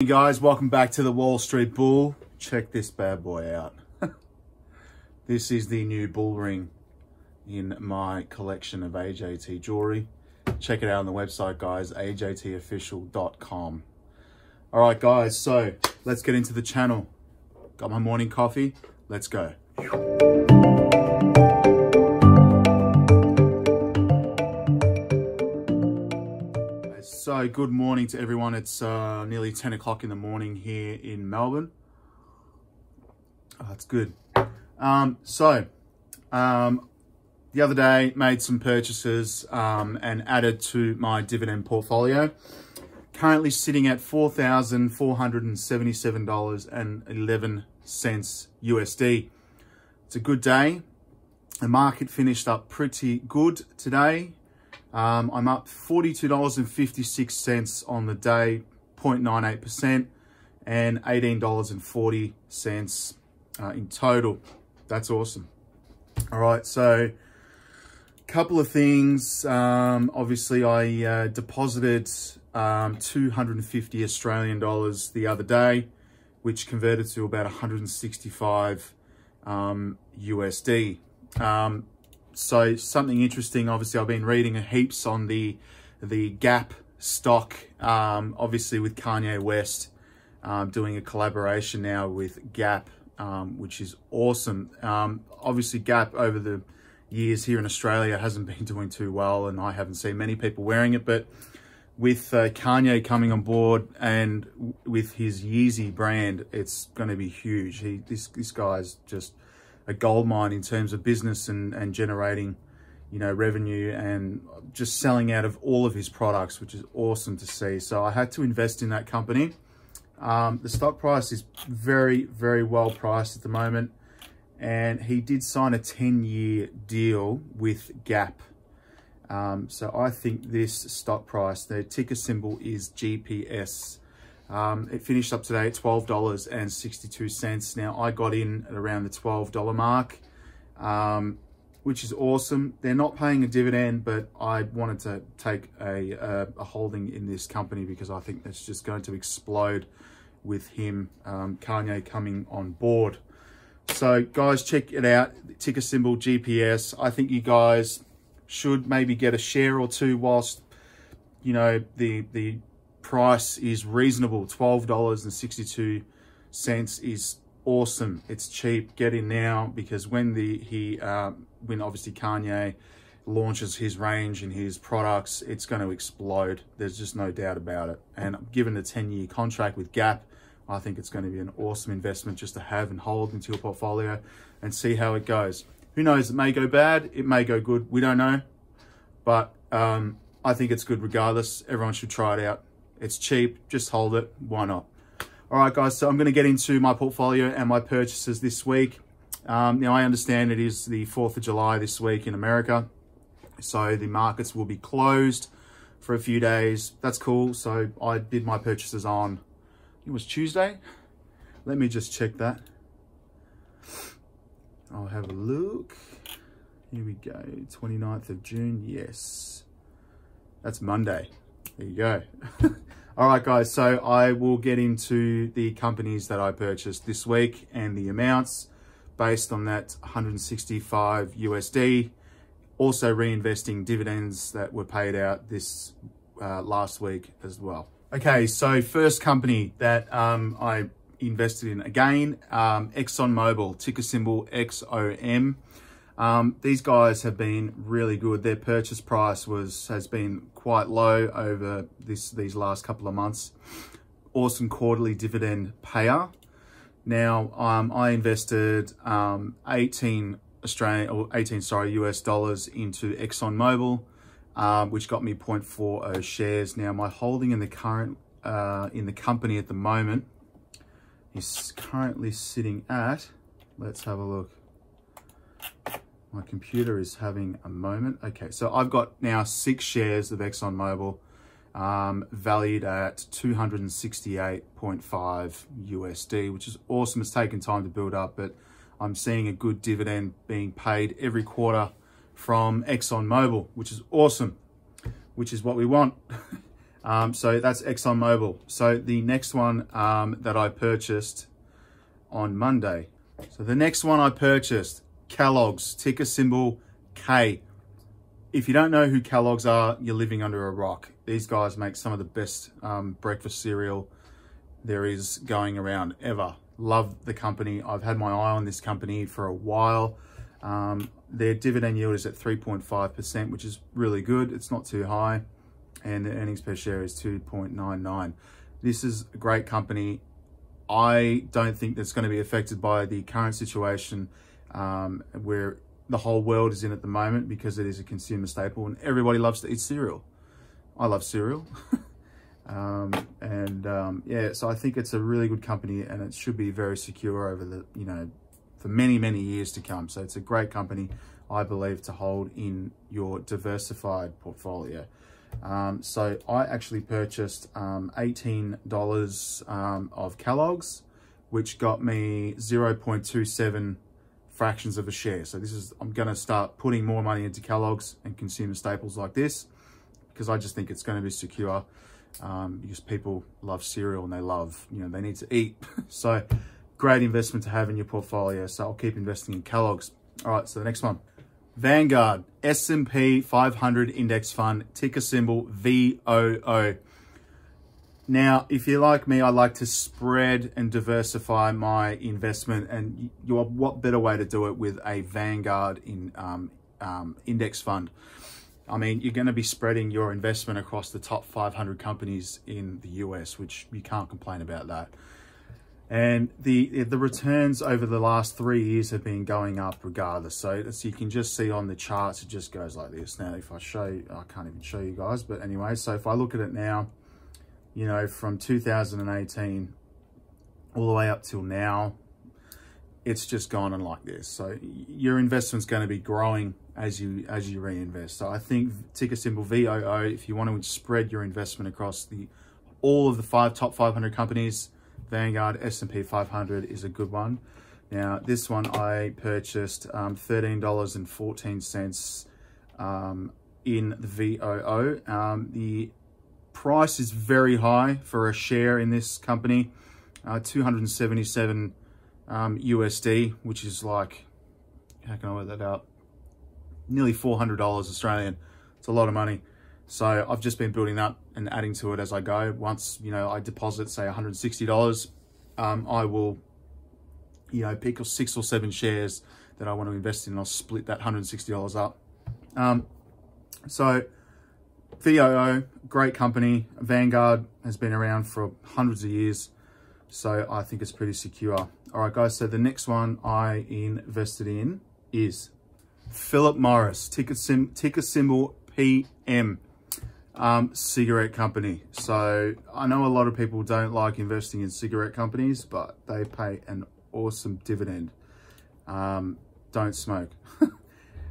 Hey guys, welcome back to the Wall Street Bull. Check this bad boy out. this is the new bull ring in my collection of AJT jewelry. Check it out on the website, guys, ajtofficial.com. All right, guys, so let's get into the channel. Got my morning coffee. Let's go. So good morning to everyone. It's uh, nearly 10 o'clock in the morning here in Melbourne. Oh, that's good. Um, so um, the other day made some purchases um, and added to my dividend portfolio. Currently sitting at $4,477.11 USD. It's a good day. The market finished up pretty good today. Um, I'm up $42.56 on the day, 0.98%, and $18.40 uh, in total. That's awesome. All right, so a couple of things. Um, obviously, I uh, deposited um, 250 Australian dollars the other day, which converted to about 165 um, USD. So something interesting, obviously I've been reading heaps on the the Gap stock, um, obviously with Kanye West um, doing a collaboration now with Gap, um, which is awesome. Um, obviously Gap over the years here in Australia hasn't been doing too well and I haven't seen many people wearing it, but with uh, Kanye coming on board and with his Yeezy brand, it's going to be huge. He, this, this guy's just a gold mine in terms of business and, and generating, you know, revenue and just selling out of all of his products, which is awesome to see. So I had to invest in that company. Um, the stock price is very, very well priced at the moment. And he did sign a 10-year deal with Gap. Um, so I think this stock price, the ticker symbol is GPS. Um, it finished up today at $12.62. Now, I got in at around the $12 mark, um, which is awesome. They're not paying a dividend, but I wanted to take a, a, a, holding in this company because I think it's just going to explode with him, um, Kanye, coming on board. So, guys, check it out. Ticker symbol GPS. I think you guys should maybe get a share or two whilst, you know, the, the price is reasonable. $12.62 is awesome. It's cheap. Get in now because when the he uh, when obviously Kanye launches his range and his products, it's going to explode. There's just no doubt about it. And given the 10-year contract with Gap, I think it's going to be an awesome investment just to have and hold into your portfolio and see how it goes. Who knows? It may go bad. It may go good. We don't know. But um, I think it's good regardless. Everyone should try it out. It's cheap, just hold it, why not? All right, guys, so I'm gonna get into my portfolio and my purchases this week. Um, now, I understand it is the 4th of July this week in America, so the markets will be closed for a few days. That's cool, so I did my purchases on, it was Tuesday. Let me just check that. I'll have a look. Here we go, 29th of June, yes. That's Monday. There you go. All right, guys, so I will get into the companies that I purchased this week and the amounts based on that 165 USD. Also reinvesting dividends that were paid out this uh, last week as well. Okay, so first company that um, I invested in again, um, ExxonMobil, ticker symbol XOM. Um, these guys have been really good. Their purchase price was has been quite low over this these last couple of months. Awesome quarterly dividend payer. Now, um, I invested um, 18 Australian or 18 sorry US dollars into ExxonMobil, um, which got me 0.40 shares. Now, my holding in the current uh, in the company at the moment is currently sitting at. Let's have a look. My computer is having a moment. Okay, so I've got now six shares of ExxonMobil um, valued at 268.5 USD, which is awesome. It's taken time to build up, but I'm seeing a good dividend being paid every quarter from ExxonMobil, which is awesome, which is what we want. Um, so that's ExxonMobil. So the next one um, that I purchased on Monday. So the next one I purchased, Kellogg's, ticker symbol K. If you don't know who Kellogg's are, you're living under a rock. These guys make some of the best um, breakfast cereal there is going around ever. Love the company. I've had my eye on this company for a while. Um, their dividend yield is at 3.5%, which is really good. It's not too high. And the earnings per share is 2.99. This is a great company. I don't think that's going to be affected by the current situation um, where the whole world is in at the moment because it is a consumer staple and everybody loves to eat cereal. I love cereal. um, and um, yeah, so I think it's a really good company and it should be very secure over the, you know, for many, many years to come. So it's a great company, I believe, to hold in your diversified portfolio. Um, so I actually purchased um, $18 um, of Kellogg's, which got me 0.27 fractions of a share. So this is, I'm going to start putting more money into Kellogg's and consumer staples like this because I just think it's going to be secure um, because people love cereal and they love, you know, they need to eat. so great investment to have in your portfolio. So I'll keep investing in Kellogg's. All right, so the next one. Vanguard S&P 500 Index Fund, ticker symbol VOO. Now, if you're like me, I like to spread and diversify my investment, and you what better way to do it with a Vanguard in um, um, index fund? I mean, you're going to be spreading your investment across the top 500 companies in the US, which you can't complain about that. And the the returns over the last three years have been going up regardless. So, so you can just see on the charts, it just goes like this. Now, if I show you, I can't even show you guys, but anyway, so if I look at it now, you know, from 2018 all the way up till now, it's just gone on like this. So your investment's going to be growing as you as you reinvest. So I think ticker symbol VOO, if you want to spread your investment across the all of the five top 500 companies, Vanguard S&P 500 is a good one. Now, this one I purchased um, $13.14 um, in the VOO. Um, the price is very high for a share in this company, uh, 277 um, USD, which is like, how can I work that out? Nearly $400 Australian. It's a lot of money. So I've just been building up and adding to it as I go. Once, you know, I deposit, say $160, um, I will, you know, pick six or seven shares that I want to invest in. And I'll split that $160 up. Um, so VOO, great company. Vanguard has been around for hundreds of years. So I think it's pretty secure. All right, guys. So the next one I invested in is Philip Morris, ticker, sim ticker symbol PM um, cigarette company. So I know a lot of people don't like investing in cigarette companies, but they pay an awesome dividend. Um, don't smoke.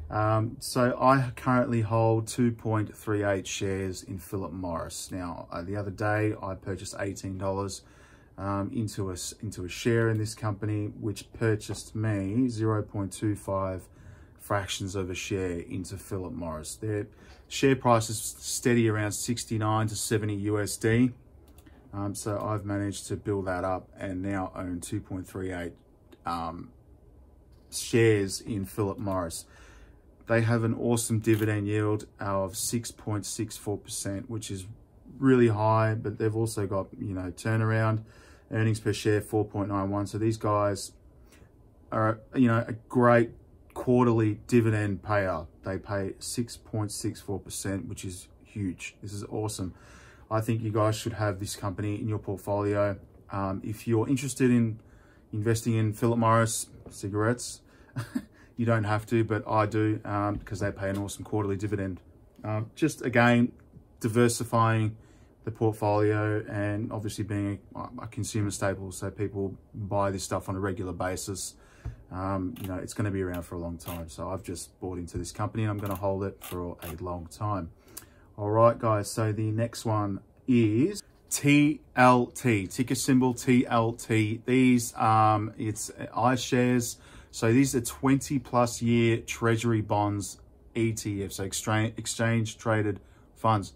um, so I currently hold 2.38 shares in Philip Morris. Now, uh, the other day I purchased $18 um, into, a, into a share in this company, which purchased me 0.25 fractions of a share into Philip Morris. Their share price is steady around 69 to 70 USD. Um, so I've managed to build that up and now own 2.38 um, shares in Philip Morris. They have an awesome dividend yield of 6.64%, which is really high, but they've also got, you know, turnaround, earnings per share 4.91. So these guys are, you know, a great quarterly dividend payer. They pay 6.64%, which is huge. This is awesome. I think you guys should have this company in your portfolio. Um, if you're interested in investing in Philip Morris cigarettes, you don't have to, but I do um, because they pay an awesome quarterly dividend. Um, just again, diversifying the portfolio and obviously being a, a consumer staple so people buy this stuff on a regular basis um, you know, it's going to be around for a long time. So I've just bought into this company and I'm going to hold it for a long time. All right, guys. So the next one is TLT, ticker symbol TLT. These, um, it's iShares. So these are 20 plus year treasury bonds ETFs, so exchange, traded funds.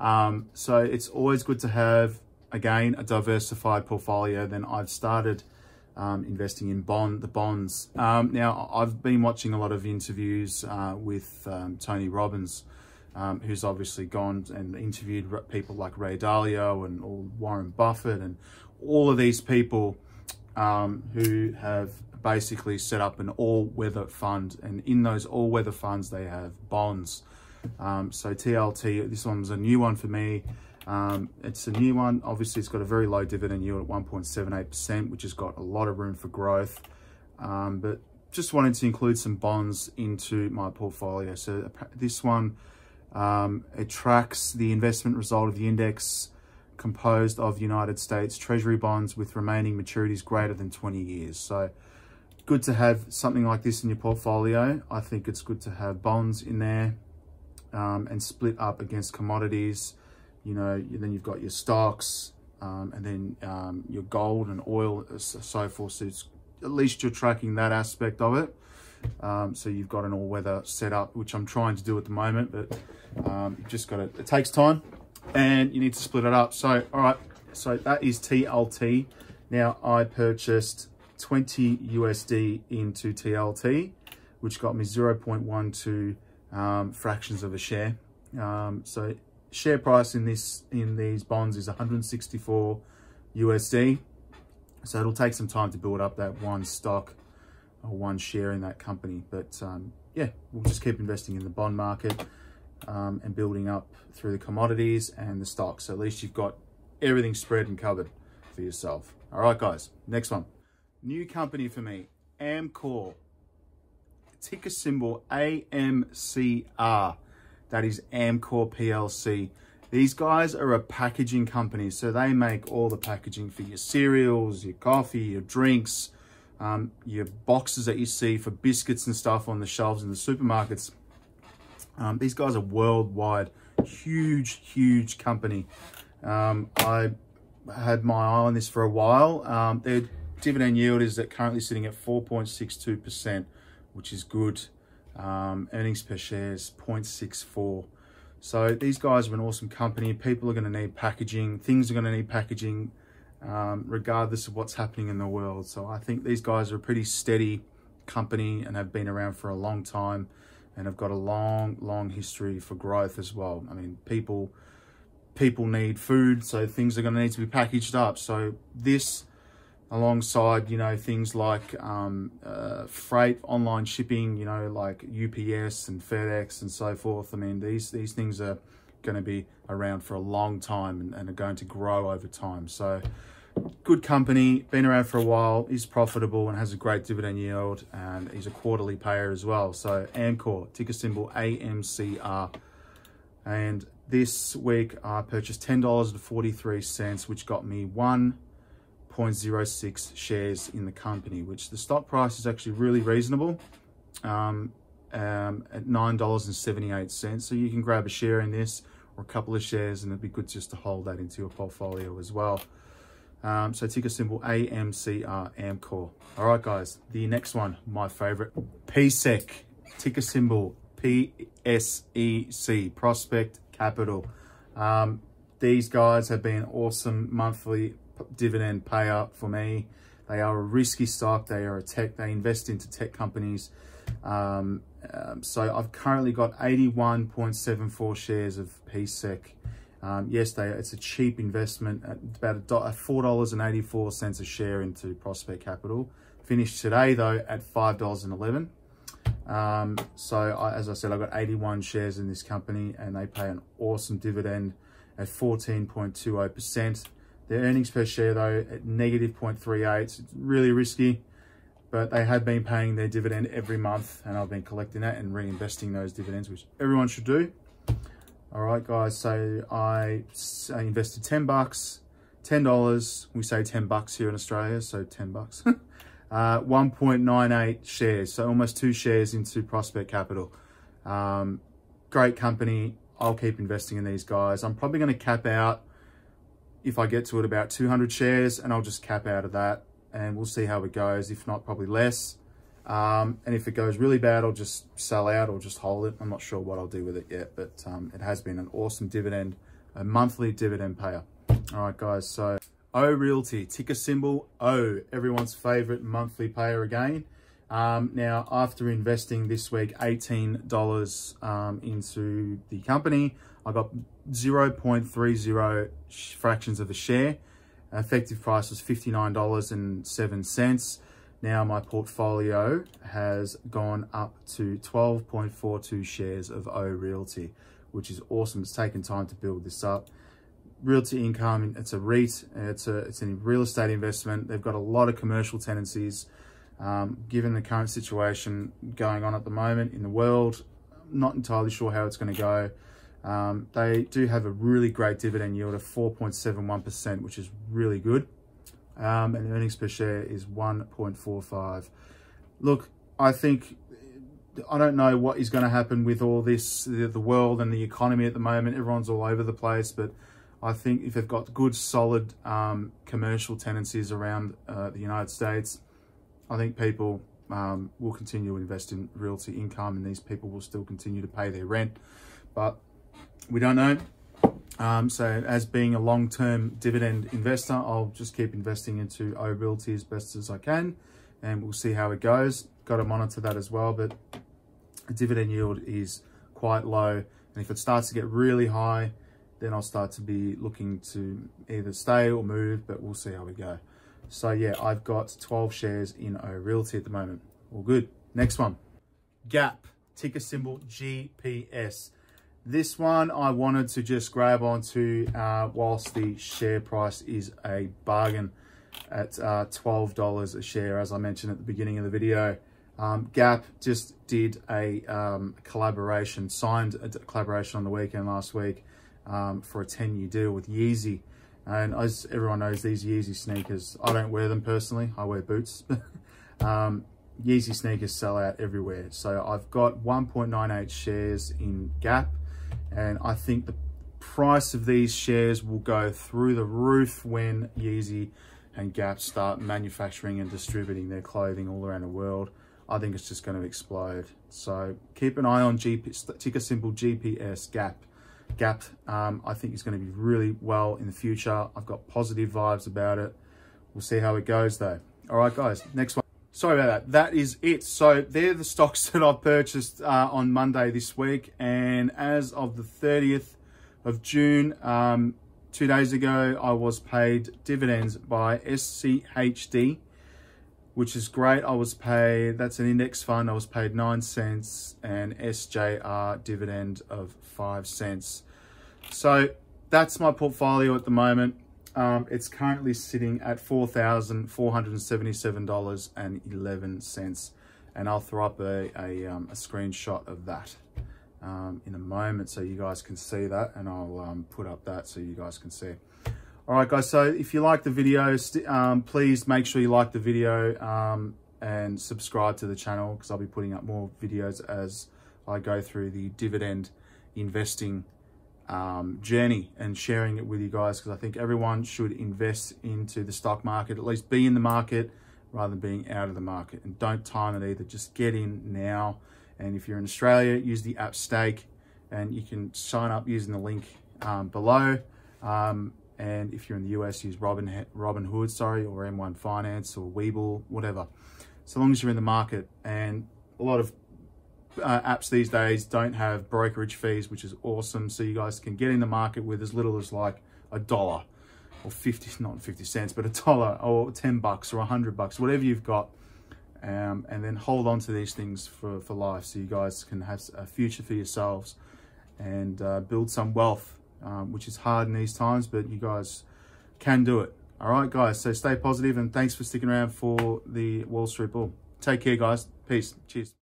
Um, so it's always good to have, again, a diversified portfolio. Then I've started um, investing in bond the bonds. Um, now, I've been watching a lot of interviews uh, with um, Tony Robbins, um, who's obviously gone and interviewed people like Ray Dalio and Warren Buffett and all of these people um, who have basically set up an all-weather fund. And in those all-weather funds, they have bonds. Um, so TLT, this one's a new one for me. Um, it's a new one. Obviously, it's got a very low dividend yield at 1.78%, which has got a lot of room for growth. Um, but just wanted to include some bonds into my portfolio. So this one, um, it tracks the investment result of the index composed of United States Treasury bonds with remaining maturities greater than 20 years. So good to have something like this in your portfolio. I think it's good to have bonds in there um, and split up against commodities. You know, then you've got your stocks um, and then um, your gold and oil, so forth. So at least you're tracking that aspect of it. Um, so you've got an all-weather setup, which I'm trying to do at the moment, but um, you've just got to, it takes time and you need to split it up. So, all right, so that is TLT. Now I purchased 20 USD into TLT, which got me 0.12 um, fractions of a share. Um, so share price in this in these bonds is 164 USD. So it'll take some time to build up that one stock or one share in that company. But um, yeah, we'll just keep investing in the bond market um, and building up through the commodities and the stocks. So at least you've got everything spread and covered for yourself. All right, guys, next one. New company for me, Amcor ticker symbol AMCR. That is Amcor PLC. These guys are a packaging company, so they make all the packaging for your cereals, your coffee, your drinks, um, your boxes that you see for biscuits and stuff on the shelves in the supermarkets. Um, these guys are worldwide, huge, huge company. Um, I had my eye on this for a while. Um, their dividend yield is currently sitting at 4.62% which is good. Um, earnings per share is 0.64. So these guys are an awesome company. People are going to need packaging. Things are going to need packaging um, regardless of what's happening in the world. So I think these guys are a pretty steady company and have been around for a long time and have got a long, long history for growth as well. I mean, people people need food, so things are going to need to be packaged up. So this alongside, you know, things like um, uh, freight, online shipping, you know, like UPS and FedEx and so forth. I mean, these, these things are going to be around for a long time and, and, are going to grow over time. So good company, been around for a while, is profitable and has a great dividend yield and he's a quarterly payer as well. So Amcor, ticker symbol AMCR. And this week I purchased $10.43, which got me one 0.06 shares in the company, which the stock price is actually really reasonable um, um, at $9.78. So you can grab a share in this or a couple of shares and it'd be good just to hold that into your portfolio as well. Um, so ticker symbol AMCR, Amcor. All right, guys, the next one, my favorite, PSEC, ticker symbol PSEC, Prospect Capital. Um, these guys have been awesome monthly dividend payer for me. They are a risky stock. They are a tech. They invest into tech companies. Um, um, so I've currently got 81.74 shares of PSEC. Um, yes, they, it's a cheap investment at about $4.84 a share into Prospect Capital. Finished today though at $5.11. Um, so I, as I said, I've got 81 shares in this company and they pay an awesome dividend at 14.20%. Their earnings per share, though, at negative 0.38. It's really risky, but they have been paying their dividend every month, and I've been collecting that and reinvesting those dividends, which everyone should do. All right, guys, so I, invested 10 bucks, $10. We say 10 bucks here in Australia, so 10 bucks. uh, 1.98 shares, so almost two shares into Prospect Capital. Um, great company. I'll keep investing in these guys. I'm probably going to cap out if I get to it about 200 shares and I'll just cap out of that and we'll see how it goes. If not, probably less. Um, and if it goes really bad, I'll just sell out or just hold it. I'm not sure what I'll do with it yet, but um, it has been an awesome dividend a monthly dividend payer. All right, guys, so O Realty, ticker symbol O, everyone's favorite monthly payer again. Um, now, after investing this week $18 um, into the company, I got 0.30 fractions of a share. Effective price was $59.07. Now my portfolio has gone up to 12.42 shares of O Realty, which is awesome. It's taken time to build this up. Realty Income, it's a REIT, it's a, it's a real estate investment. They've got a lot of commercial tenancies. Um, given the current situation going on at the moment in the world, I'm not entirely sure how it's going to go. Um, they do have a really great dividend yield of 4.71%, which is really good. Um, and earnings per share is 1.45. Look, I think, I don't know what is going to happen with all this, the, the world and the economy at the moment. Everyone's all over the place, but I think if they've got good, solid um, commercial tenancies around uh, the United States, I think people um, will continue to invest in realty income and these people will still continue to pay their rent. But we don't know. Um, so as being a long-term dividend investor, I'll just keep investing into O Realty as best as I can and we'll see how it goes. Got to monitor that as well, but dividend yield is quite low. And if it starts to get really high, then I'll start to be looking to either stay or move, but we'll see how we go. So yeah, I've got 12 shares in O Realty at the moment. All good. Next one. Gap, ticker symbol GPS. This one I wanted to just grab onto uh, whilst the share price is a bargain at uh, $12 a share, as I mentioned at the beginning of the video. Um, Gap just did a um, collaboration, signed a collaboration on the weekend last week um, for a 10-year deal with Yeezy. And as everyone knows, these Yeezy sneakers, I don't wear them personally. I wear boots. um, Yeezy sneakers sell out everywhere. So I've got 1.98 shares in Gap and I think the price of these shares will go through the roof when Yeezy and Gap start manufacturing and distributing their clothing all around the world. I think it's just going to explode. So keep an eye on GP, ticker symbol GPS Gap. Gap, um, I think is going to be really well in the future. I've got positive vibes about it. We'll see how it goes though. All right, guys, next one. Sorry about that. That is it. So they're the stocks that I've purchased uh, on Monday this week. And as of the 30th of June, um, two days ago, I was paid dividends by SCHD, which is great. I was paid, that's an index fund. I was paid nine cents and SJR dividend of five cents. So that's my portfolio at the moment. Um, it's currently sitting at $4,477.11. And I'll throw up a, a, um, a screenshot of that um, in a moment so you guys can see that. And I'll um, put up that so you guys can see. All right, guys. So if you like the video, um, please make sure you like the video um, and subscribe to the channel because I'll be putting up more videos as I go through the dividend investing um, journey and sharing it with you guys because I think everyone should invest into the stock market, at least be in the market rather than being out of the market. And don't time it either, just get in now. And if you're in Australia, use the app Stake and you can sign up using the link um, below. Um, and if you're in the US, use Robin, Robin Hood, sorry, or M1 Finance or Webull, whatever. So long as you're in the market and a lot of uh, apps these days don't have brokerage fees, which is awesome. So you guys can get in the market with as little as like a dollar or 50, not 50 cents, but a dollar or 10 bucks or 100 bucks, whatever you've got. Um, and then hold on to these things for, for life so you guys can have a future for yourselves and uh, build some wealth, um, which is hard in these times, but you guys can do it. All right, guys, so stay positive and thanks for sticking around for the Wall Street Bull. Take care, guys. Peace. Cheers.